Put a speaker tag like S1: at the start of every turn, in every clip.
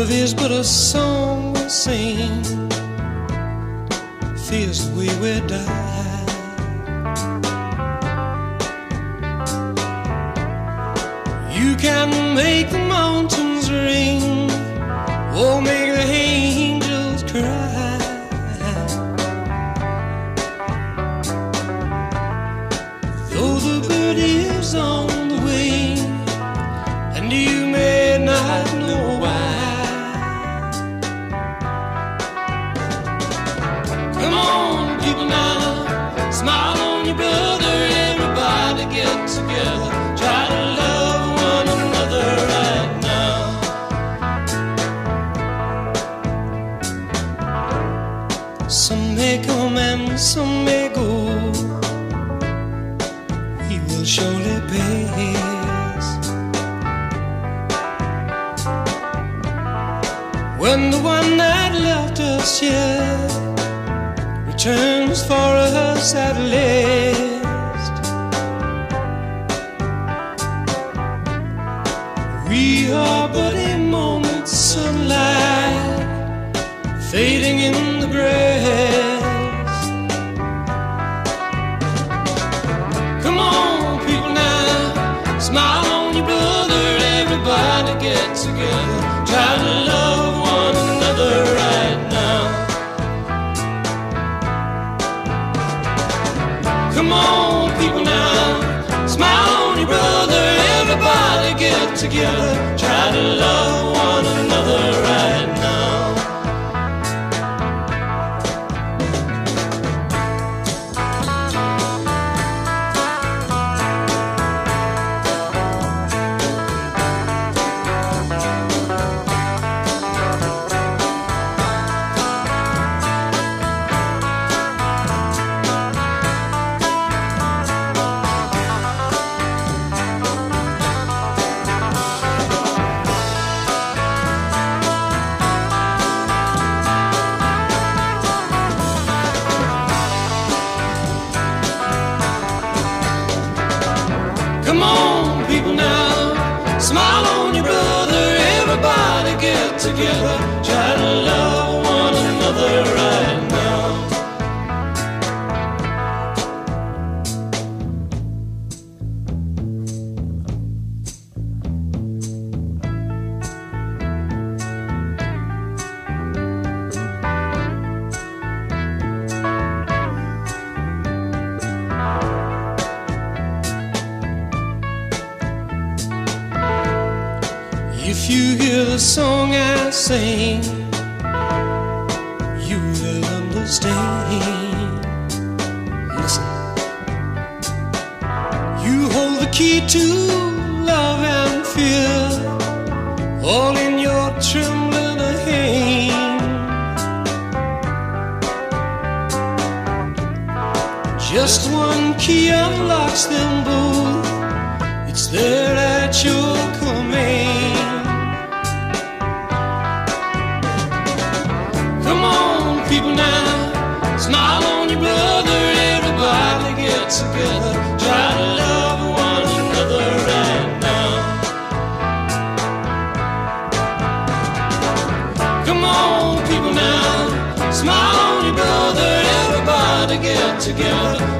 S1: Love is but a song we sing, fears we we die. You can make the mountains ring, or make the angels cry. Though the bird is on the wing, and you may not know Some may come and some may go. We will surely pass. When the one that left us here returns for us at last. We are but a moment's sunlight together, try to love one another right now. Come on, people now, smile on your brother. Everybody get together, try to love Come on, people now, smile on your brother. Everybody get together, If you hear the song I sing, you will understand. Listen, you hold the key to love and fear, all in your trembling hand. Just one key unlocks them both. It's there at your command. People now, smile on your brother. Everybody get together, try to love one another right now. Come on, people now, smile on your brother. Everybody get together,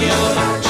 S1: Señor.